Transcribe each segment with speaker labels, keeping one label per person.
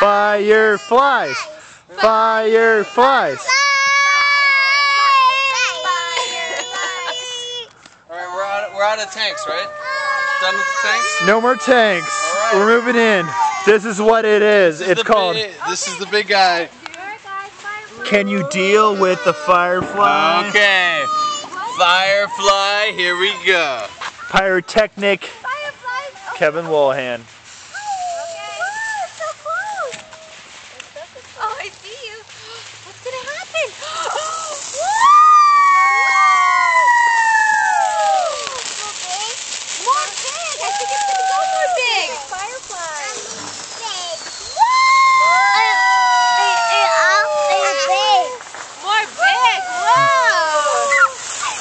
Speaker 1: Fireflies. Fireflies.
Speaker 2: All right, we're out. We're out of tanks, right?
Speaker 3: Done with the tanks. No
Speaker 1: more tanks. All right. We're moving in. This is what it is. This It's the called big-
Speaker 3: this is the big guy.
Speaker 4: Can you deal with
Speaker 1: the firefly?
Speaker 2: Okay. Firefly. Here we go.
Speaker 1: Pyrotechnic
Speaker 4: Kevin
Speaker 1: Woolhan.
Speaker 3: Oh,
Speaker 4: I see you. What's gonna happen? More
Speaker 3: big. I think it's gonna go more big.
Speaker 4: Firefly. More big. Whoa.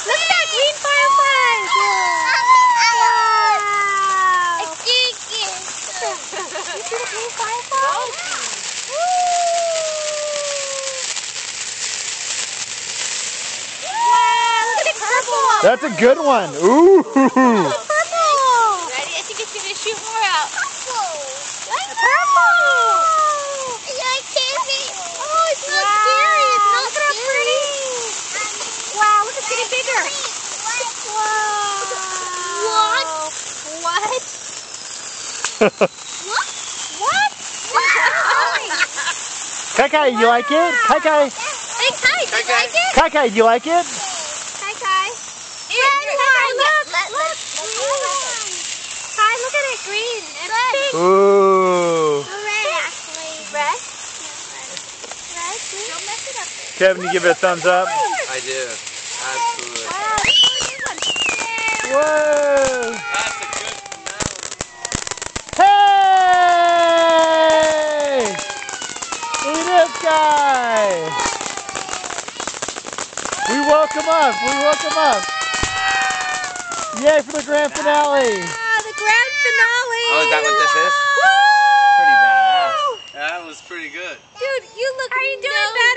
Speaker 4: Look at that green firefly. You see the green firefly? Oh.
Speaker 3: Wow,
Speaker 4: look at the purple. That's a good
Speaker 1: one. Ooh. Purple.
Speaker 4: Ready? I think it's gonna shoot more out.
Speaker 3: Purple.
Speaker 4: Purple.
Speaker 3: Oh, it's not wow. scary. It's not look at pretty.
Speaker 4: Wow, look, it's getting bigger. Wow. What? What?
Speaker 1: what? What? Kai Kai, you like it? Kai Kai.
Speaker 3: Hey,
Speaker 4: Kai, do you like it?
Speaker 1: Kai Kai, you like it?
Speaker 4: Kai, Kai. Here, Kai, look, look. Kai, look at it, green. It's big.
Speaker 1: Ooh.
Speaker 3: Red, actually. Red? Red?
Speaker 4: Don't mess it up. Kevin, you give it a thumbs up. I
Speaker 2: do. Absolutely.
Speaker 1: up, guys. We welcome up. We welcome up. Yay for the grand finale.
Speaker 4: Ah, the grand finale. Oh, is that what this
Speaker 3: is?
Speaker 4: Woo!
Speaker 5: Pretty
Speaker 4: badass.
Speaker 2: That was pretty good.
Speaker 3: Dude,
Speaker 4: you look Are you doing no